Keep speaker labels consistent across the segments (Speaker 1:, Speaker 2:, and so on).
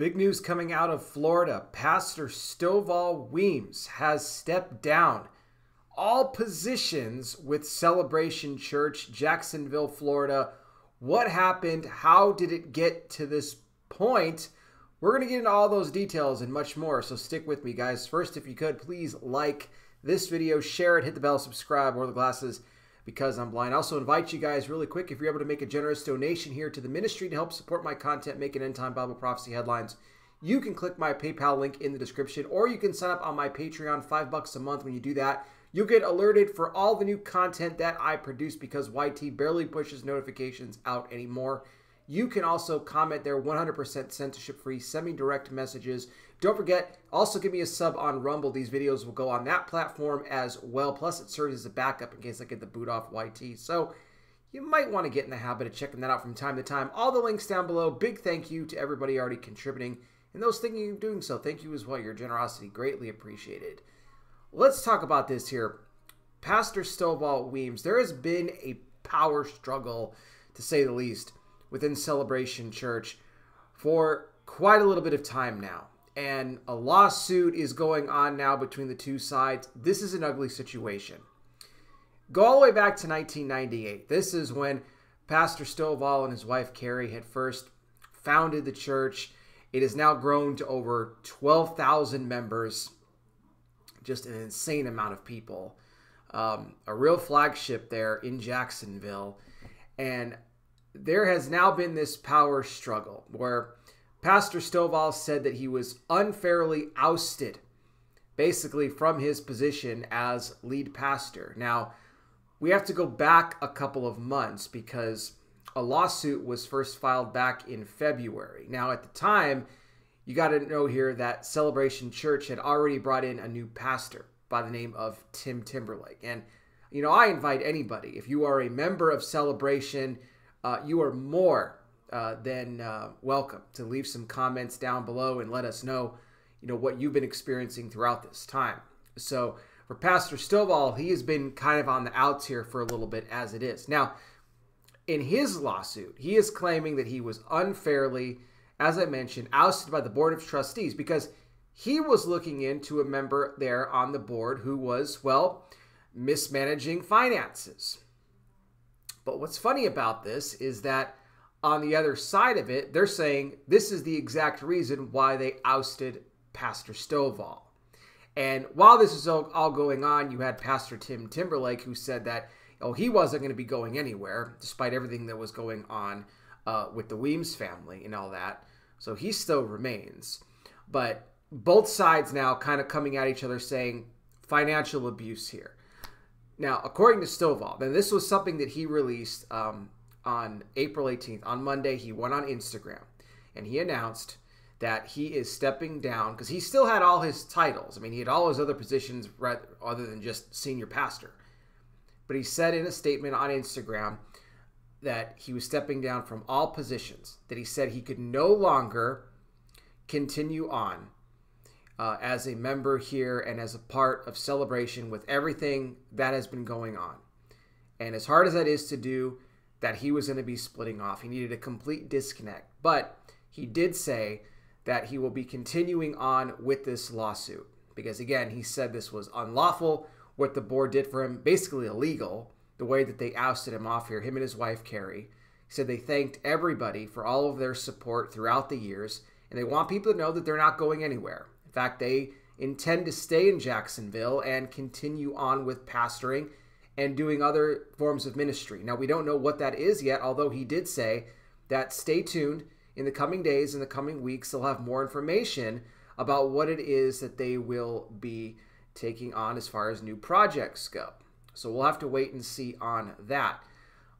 Speaker 1: Big news coming out of Florida. Pastor Stovall Weems has stepped down all positions with Celebration Church, Jacksonville, Florida. What happened? How did it get to this point? We're going to get into all those details and much more, so stick with me, guys. First, if you could, please like this video, share it, hit the bell, subscribe, or the glasses because I'm blind. I also invite you guys really quick if you're able to make a generous donation here to the ministry to help support my content, making end time Bible prophecy headlines. You can click my PayPal link in the description, or you can sign up on my Patreon, five bucks a month. When you do that, you'll get alerted for all the new content that I produce because YT barely pushes notifications out anymore. You can also comment there 100% censorship free, semi direct messages. Don't forget, also give me a sub on Rumble. These videos will go on that platform as well. Plus, it serves as a backup in case I get the boot off YT. So, you might want to get in the habit of checking that out from time to time. All the links down below. Big thank you to everybody already contributing and those thinking of doing so. Thank you as well. Your generosity greatly appreciated. Let's talk about this here. Pastor Stovall Weems, there has been a power struggle, to say the least within Celebration Church for quite a little bit of time now. And a lawsuit is going on now between the two sides. This is an ugly situation. Go all the way back to 1998. This is when Pastor Stovall and his wife Kerri had first founded the church. It has now grown to over 12,000 members, just an insane amount of people. Um, a real flagship there in Jacksonville. And there has now been this power struggle where Pastor Stovall said that he was unfairly ousted, basically from his position as lead pastor. Now, we have to go back a couple of months because a lawsuit was first filed back in February. Now, at the time, you got to know here that Celebration Church had already brought in a new pastor by the name of Tim Timberlake. And, you know, I invite anybody, if you are a member of Celebration, uh, you are more uh, than uh, welcome to leave some comments down below and let us know, you know, what you've been experiencing throughout this time. So for Pastor Stovall, he has been kind of on the outs here for a little bit as it is. Now, in his lawsuit, he is claiming that he was unfairly, as I mentioned, ousted by the Board of Trustees because he was looking into a member there on the board who was, well, mismanaging finances. But what's funny about this is that on the other side of it, they're saying this is the exact reason why they ousted Pastor Stovall. And while this is all, going on, you had Pastor Tim Timberlake who said that oh he wasn't going to be going anywhere despite everything that was going on uh, with the Weems family and all that. So he still remains. But both sides now kind of coming at each other saying financial abuse here. Now, according to Stovall, then this was something that he released um, on April 18th. On Monday, he went on Instagram and he announced that he is stepping down because he still had all his titles. I mean, he had all his other positions other than just senior pastor. But he said in a statement on Instagram that he was stepping down from all positions, that he said he could no longer continue on uh, as a member here and as a part of celebration with everything that has been going on. And as hard as that is to do, that he was going to be splitting off. He needed a complete disconnect. But he did say that he will be continuing on with this lawsuit because, again, he said this was unlawful. What the board did for him, basically illegal, the way that they ousted him off here, him and his wife, Kerri. He said they thanked everybody for all of their support throughout the years, and they want people to know that they're not going anywhere. In fact, they intend to stay in Jacksonville and continue on with pastoring and doing other forms of ministry. Now, we don't know what that is yet, although he did say that stay tuned in the coming days, in the coming weeks, they'll have more information about what it is that they will be taking on as far as new projects go. So we'll have to wait and see on that.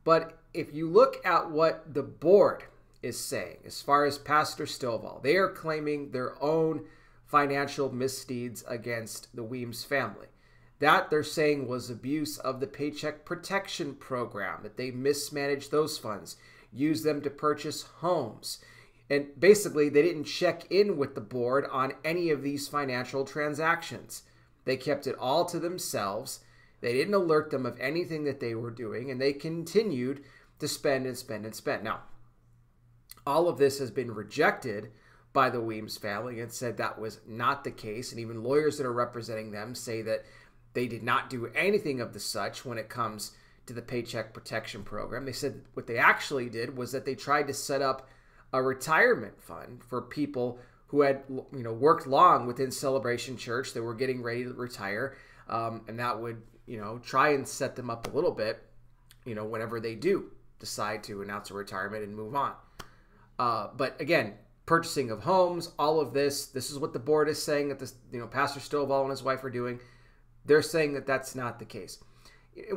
Speaker 1: But if you look at what the board is saying, as far as Pastor Stovall, they are claiming their own financial misdeeds against the Weems family. That they're saying was abuse of the Paycheck Protection Program, that they mismanaged those funds, used them to purchase homes. And basically, they didn't check in with the board on any of these financial transactions. They kept it all to themselves. They didn't alert them of anything that they were doing, and they continued to spend and spend and spend. Now, all of this has been rejected by the Weems family and said that was not the case. And even lawyers that are representing them say that they did not do anything of the such when it comes to the Paycheck Protection Program. They said what they actually did was that they tried to set up a retirement fund for people who had you know worked long within Celebration Church that were getting ready to retire, um, and that would you know try and set them up a little bit, you know, whenever they do decide to announce a retirement and move on. Uh, but again, purchasing of homes, all of this, this is what the board is saying that this, you know, Pastor Stovall and his wife are doing. They're saying that that's not the case.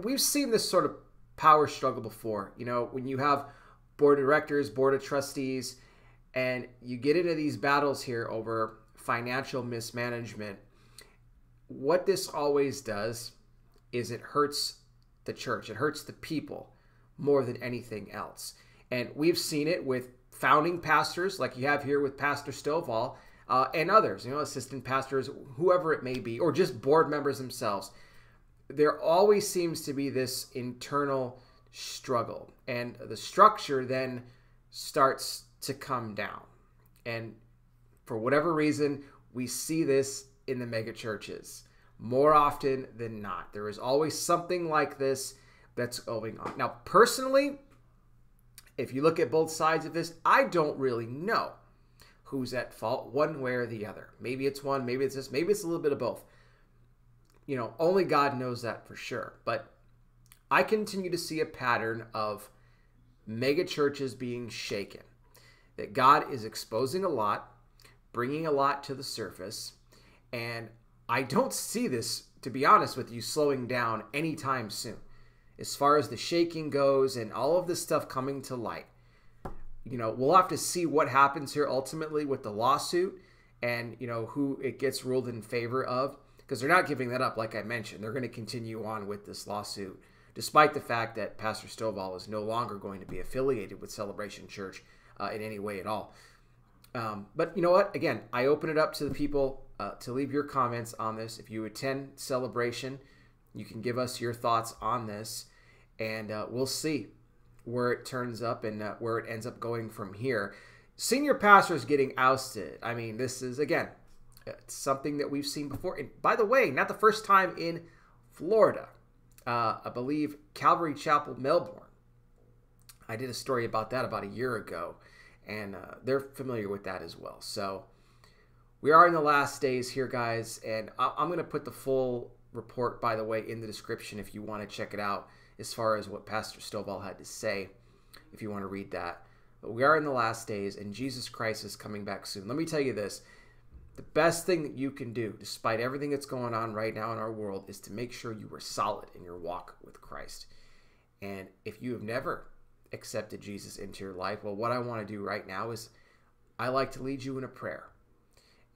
Speaker 1: We've seen this sort of power struggle before. You know, when you have board of directors, board of trustees, and you get into these battles here over financial mismanagement, what this always does is it hurts the church, it hurts the people more than anything else. And we've seen it with founding pastors, like you have here with Pastor Stovall, uh, and others, you know, assistant pastors, whoever it may be, or just board members themselves. There always seems to be this internal struggle, and the structure then starts to come down. And for whatever reason, we see this in the mega churches more often than not. There is always something like this that's going on. Now, personally, if you look at both sides of this, I don't really know who's at fault one way or the other. Maybe it's one, maybe it's this, maybe it's a little bit of both. You know, only God knows that for sure. But I continue to see a pattern of mega churches being shaken. That God is exposing a lot, bringing a lot to the surface, and I don't see this, to be honest with you, slowing down anytime soon as far as the shaking goes and all of this stuff coming to light. You know, we'll have to see what happens here ultimately with the lawsuit and, you know, who it gets ruled in favor of because they're not giving that up, like I mentioned. They're going to continue on with this lawsuit, despite the fact that Pastor Stovall is no longer going to be affiliated with Celebration Church uh, in any way at all. Um, but you know what? Again, I open it up to the people uh, to leave your comments on this. If you attend Celebration, you can give us your thoughts on this, and uh, we'll see where it turns up and uh, where it ends up going from here. Senior pastors getting ousted. I mean, this is again something that we've seen before. And by the way, not the first time in Florida. Uh, I believe Calvary Chapel, Melbourne. I did a story about that about a year ago, and uh, they're familiar with that as well. So we are in the last days here, guys, and I- I'm going to put the full report, by the way, in the description if you want to check it out as far as what Pastor Stovall had to say, if you want to read that. But we are in the last days, and Jesus Christ is coming back soon. Let me tell you this the best thing that you can do, despite everything that's going on right now in our world, is to make sure you are solid in your walk with Christ. And if you have never accepted Jesus into your life, well, what I want to do right now is I like to lead you in a prayer.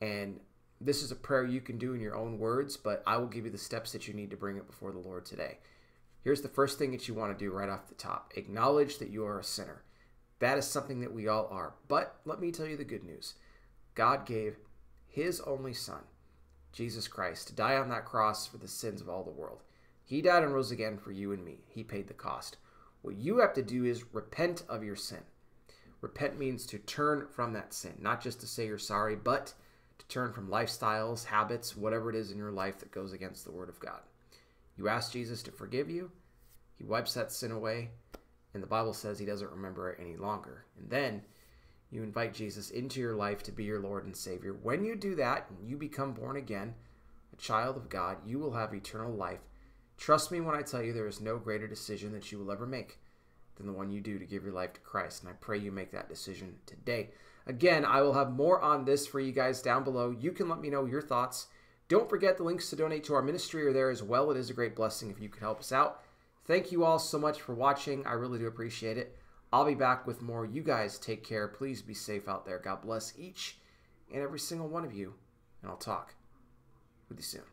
Speaker 1: And this is a prayer you can do in your own words, but I will give you the steps that you need to bring it before the Lord today. Here's the first thing that you want to do right off the top acknowledge that you are a sinner. That is something that we all are. But let me tell you the good news God gave His only Son, Jesus Christ, to die on that cross for the sins of all the world. He died and rose again for you and me. He paid the cost. What you have to do is repent of your sin. Repent means to turn from that sin, not just to say you're sorry, but to turn from lifestyles, habits, whatever it is in your life that goes against the Word of God. You ask Jesus to forgive you, He wipes that sin away, and the Bible says He doesn't remember it any longer. And then you invite Jesus into your life to be your Lord and Savior. When you do that and you become born again, a child of God, you will have eternal life. Trust me when I tell you there is no greater decision that you will ever make than the one you do to give your life to Christ. And I pray you make that decision today. Again, I will have more on this for you guys down below. You can let me know your thoughts. Don't forget the links to donate to our ministry are there as well. It is a great blessing if you could help us out. Thank you all so much for watching. I really do appreciate it. I'll be back with more. You guys take care. Please be safe out there. God bless each and every single one of you. And I'll talk with you soon.